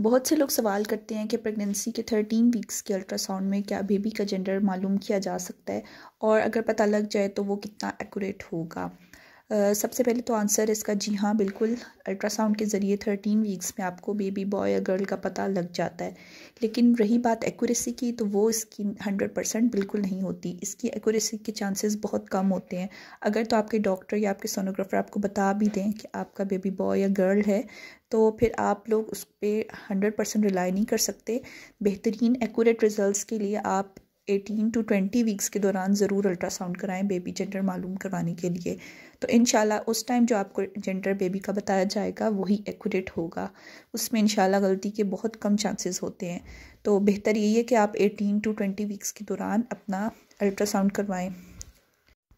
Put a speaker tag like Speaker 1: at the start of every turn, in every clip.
Speaker 1: बहुत से लोग सवाल करते हैं कि प्रेगनेंसी के थर्टीन वीक्स के अल्ट्रासाउंड में क्या बेबी का जेंडर मालूम किया जा सकता है? और अगर पता लग जाए तो वो कितना एक्यूरेट होगा? सबसे पहले तो आंसर इसका, जी हाँ बिल्कुल, अल्ट्रासाउंड के ज़रिए थर्टीन वीक्स में आपको बेबी बॉय या गर्ल का पता लग जाता है। लेकिन रही बात एक्यूरेसी की तो वो इसकी हंड्रेड परसेंट बिल्कुल नहीं होती। इसकी एक्यूरेसी के चांसेस बहुत कम होते हैं। अगर तो आपके डॉक्टर या आपके सोनोग्राफर आपको बता भी दें कि आपका बेबी बॉय या गर्ल है तो फिर आप लोग उस पर हंड्रेड परसेंट रिलाई नहीं कर सकते। बेहतरीन एक्यूरेट रिज़ल्ट के लिए आप एटीन टू ट्वेंटी वीक्स के दौरान ज़रूर अल्ट्रासाउंड कराएँ बेबी जेंडर मालूम करवाने के लिए। तो इन उस टाइम जो आपको जेंडर बेबी का बताया जाएगा, वही एक्यूरेट होगा। उसमें इन गलती के बहुत कम चांसेस होते हैं। तो बेहतर यही है कि आप एटीन टू ट्वेंटी वीक्स के दौरान अपना अल्ट्रासाउंड करवाएँ।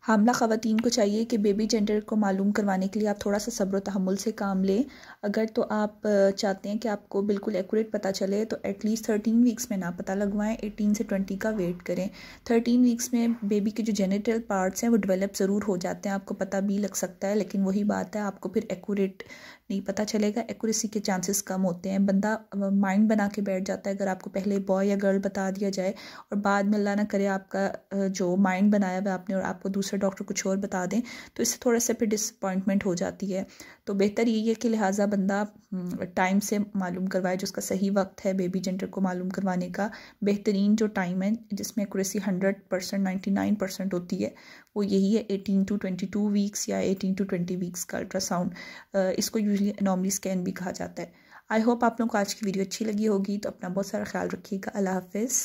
Speaker 1: हामला ख़वातीन को चाहिए कि बेबी जेंडर को मालूम करवाने के लिए आप थोड़ा सा सब्र तहमुल से काम लें। अगर तो आप चाहते हैं कि आपको बिल्कुल एक्यूरेट पता चले तो एटलीस्ट थर्टीन वीक्स में ना पता लगवाएँ। एटीन से ट्वेंटी का वेट करें। थर्टीन वीक्स में बेबी के जो जेनेटल पार्ट्स हैं, वो डेवलप ज़रूर हो जाते हैं। आपको पता भी लग सकता है, लेकिन वही बात है, आपको फिर एक्यूरेट नहीं पता चलेगा। एक्यूरेसी के चांसेस कम होते हैं। बंदा माइंड बना के बैठ जाता है। अगर आपको पहले बॉय या गर्ल बता दिया जाए, और बाद में अल्लाह ना करे आपका जो माइंड बनाया हुआ आपने और आपको दूसरे डॉक्टर कुछ और बता दें तो इससे थोड़ा सा फिर डिसअपॉइंटमेंट हो जाती है। तो बेहतर यही है कि लिहाजा बंदा टाइम से मालूम करवाए, जो उसका सही वक्त है बेबी जेंडर को मालूम करवाने का। बेहतरीन जो टाइम है, जिसमें accuracy hundred percent ninety nine percent होती है, वो यही है eighteen to twenty two weeks या एटीन टू ट्वेंटी वीक्स का अल्ट्रासाउंड इसको यूजली नॉर्मली स्कैन भी कहा जाता है। आई होप आप लोगों को आज की वीडियो अच्छी लगी होगी तो अपना बहुत सारा ख्याल रखिएगा। अल्लाह हाफिज़।